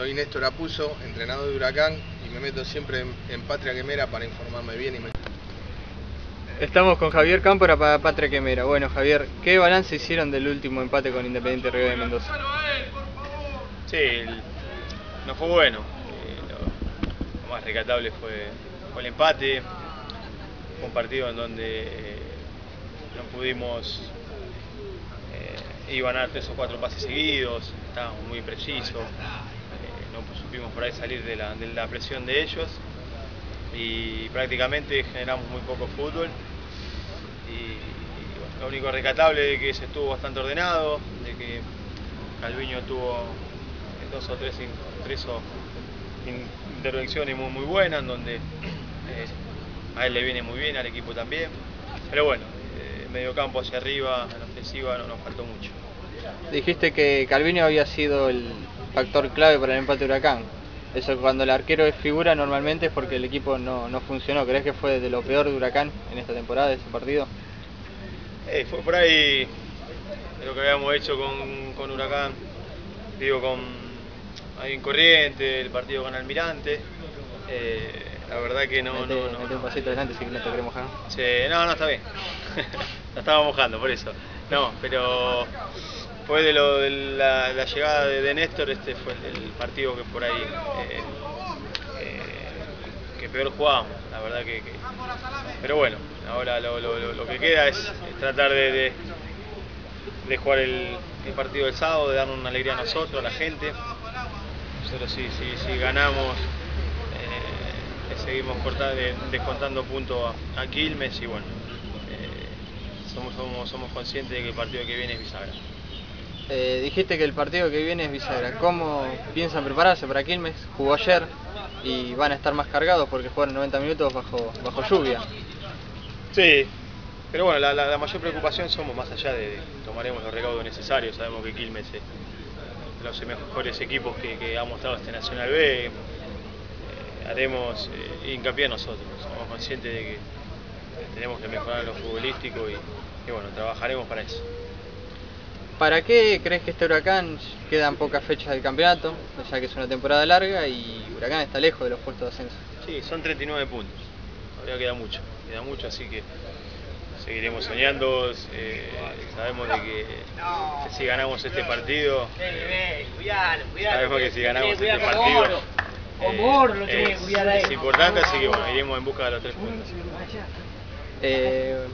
Soy Néstor Apuso, entrenador de Huracán y me meto siempre en, en Patria Quemera para informarme bien y me... Estamos con Javier Cámpora para Patria Quemera. Bueno, Javier, ¿qué balance hicieron del último empate con Independiente Río de Mendoza? Sí, el- no fue bueno. Eh, lo, lo más rescatable fue, fue el empate. Fue un partido en donde eh, no pudimos eh, iban a dar tres o cuatro pases seguidos, estábamos muy precisos, supimos por ahí salir de la, de la presión de ellos y prácticamente generamos muy poco fútbol. Y, lo único rescatable es que se estuvo bastante ordenado, de que Calviño tuvo dos o tres, tres intervenciones muy, muy buenas, en donde eh, a él le viene muy bien, al equipo también. Pero bueno, eh, medio campo hacia arriba, en ofensiva no nos faltó mucho. Dijiste que Calviño había sido el factor clave para el empate de Huracán. Eso cuando el arquero es figura normalmente es porque el equipo no, no funcionó. ¿Crees que fue de lo peor de Huracán en esta temporada, ese partido? Eh, fue por ahí lo que habíamos hecho con, con Huracán, digo, con ahí en Corriente, el partido con Almirante. Eh, la verdad que no, Mete- no, no, mete un no. pasito adelante si no te queremos mojar. Sí, no, no, está bien. la estaba mojando, por eso. No, pero fue de lo de la, llegada de, de Néstor, este fue el, partido que por ahí eh, eh, que peor jugábamos, la verdad que, Pero bueno, ahora lo, lo- que queda es, tratar de, de, jugar el, el partido del sábado, de darnos una alegría a nosotros, a la gente. Nosotros si, si, si ganamos eh, seguimos corta- de- descontando puntos a, a Quilmes y bueno, eh, somos, somos, somos conscientes de que el partido que viene es bisagra. Eh, dijiste que el partido que viene es bisagra. ¿Cómo piensan prepararse para Quilmes? Jugó ayer y van a estar más cargados porque jugaron 90 minutos bajo, bajo lluvia. Sí, pero bueno, la, mayor preocupación somos más allá de, de tomaremos los recaudos necesarios, sabemos que Quilmes es de los mejores equipos que, ha mostrado este Nacional B, eh, haremos eh, hincapié en nosotros, somos conscientes de que tenemos que mejorar lo futbolístico y bueno, trabajaremos para eso. ¿Para qué crees que este Huracán quedan pocas fechas del campeonato? Ya que es una temporada larga y Huracán está lejos de los puestos de ascenso. Sí, son 39 puntos. Todavía queda mucho, queda mucho, así que seguiremos soñando. eh, sabemos de que, si ganamos este partido, eh, sabemos que si ganamos este partido eh, es, es importante, así que bueno, iremos en busca de los tres puntos. Eh,